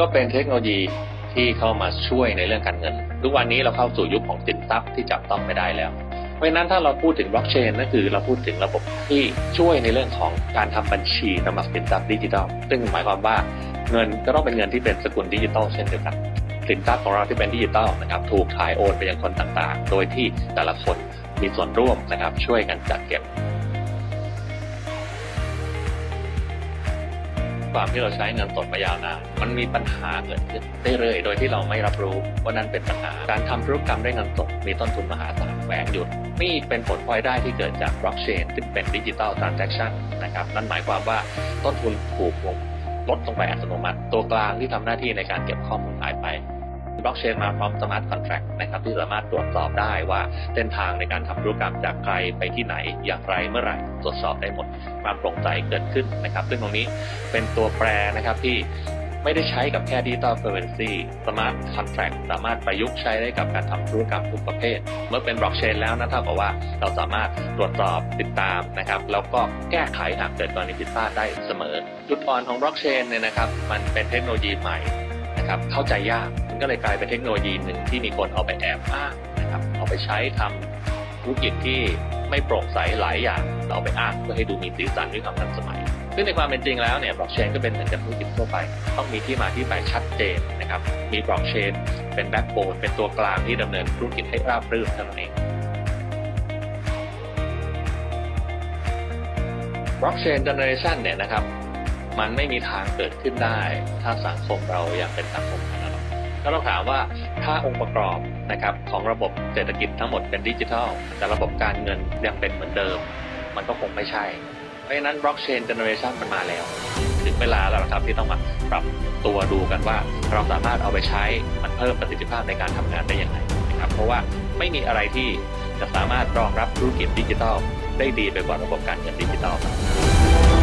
ก็เป็นเทคโนโลยีที่เข้ามาช่วยในเรื่องการเงิน ทุกวันนี้เราเข้าสู่ยุคของสินทรัพย์ที่จับต้องไม่ได้แล้ว เพราะฉะนั้นถ้าเราพูดถึงบล็อกเชนนั่นคือเราพูดถึงระบบที่ช่วยในเรื่องของการทำบัญชีสำหรับสินทรัพย์ดิจิทัล ซึ่งหมายความว่าเงินก็ต้องเป็นเงินที่เป็นสกุลดิจิทัลเช่นเดียวกันสินทรัพย์ของเราที่เป็นดิจิทัลนะครับถูกถ่ายโอนไปยังคนต่างๆ โดยที่แต่ละคนมีส่วนร่วมนะครับช่วยกันจัดเก็บ ความที่เราใช้เงินสดมายาวนานมันมีปัญหาเกิดขึ้นเรื่อยๆโดยที่เราไม่รับรู้ว่านั่นเป็นปัญหา การทำธุรกรรมด้วยเงินสดมีต้นทุนมหาศาลแฝงอยู่นี่เป็นผลพลอยได้ที่เกิดจากบล็อกเชนซึ่งเป็น digital transaction นะครับนั่นหมายความว่าต้นทุนถูกลงลดลงไปอัตโนมัติ ตัวกลางที่ทำหน้าที่ในการเก็บข้อมูลหายไป บล็อกเชนมาพร้อม smart contract นะครับที่สามารถตรวจสอบได้ว่าเส้นทางในการทำธุรกรรมจากใครไปที่ไหนอย่างไรเมื่อไหร่ตรวจสอบได้หมดความโปร่งใสเกิดขึ้นนะครับ ซึ่งตรงนี้เป็นตัวแปรนะครับที่ไม่ได้ใช้กับแค่ digital currency smart contract สามารถประยุกต์ใช้ได้กับการทำธุรกรรมทุกประเภท เมื่อเป็นบล็อกเชนแล้วนะเท่ากับว่าเราสามารถตรวจสอบติดตามนะครับ แล้วก็แก้ไขหากเกิดกรณีผิดพลาดได้เสมอ จุดอ่อนของบล็อกเชนเนี่ยนะครับ มันเป็นเทคโนโลยีใหม่นะครับ เข้าใจยาก ก็เลยกลายเป็นเทคโนโลยีหนึ่งที่มีคนเอาไปแอบอ้างนะครับเอาไปใช้ทำธุรกิจที่ไม่โปร่งใสหลายอย่างเราเอาไปอ้างเพื่อให้ดูมีสีสันด้วยความทันสมัย ซึ่งในความเป็นจริงแล้วเนี่ยบล็อกเชนก็เป็นเหมือนกับธุรกิจทั่วไป ต้องมีที่มาที่ไปชัดเจนนะครับ มีบล็อกเชนเป็น backbone เป็นตัวกลางที่ดำเนินธุรกิจให้ราบรื่นเท่านั้นเอง blockchain generation เนี่ยนะครับ มันไม่มีทางเกิดขึ้นได้ ถ้าสังคมเรายังเป็นสังคมอนาล็อ กถ้าเราถามว่าถ้าองค์ประกอบนะครับของระบบเศรษฐกิจทั้งหมดเป็นดิจิทัล แต่ระบบการเงินยังเป็นเหมือนเดิม มันก็คงไม่ใช่ เพราะฉะนั้น blockchain generation มันมาแล้ว ถึงเวลาแล้วครับที่ต้องมาปรับตัวดูกันว่า เราสามารถเอาไปใช้มันเพิ่มประสิทธิภาพในการทำงานได้อยังไงนะครับเพราะว่าไม่มีอะไรที่จะสามารถรองรับธุรกิจดิจิทัล ได้ดีไปกว่าระบบการเงินดิจิทัลครับ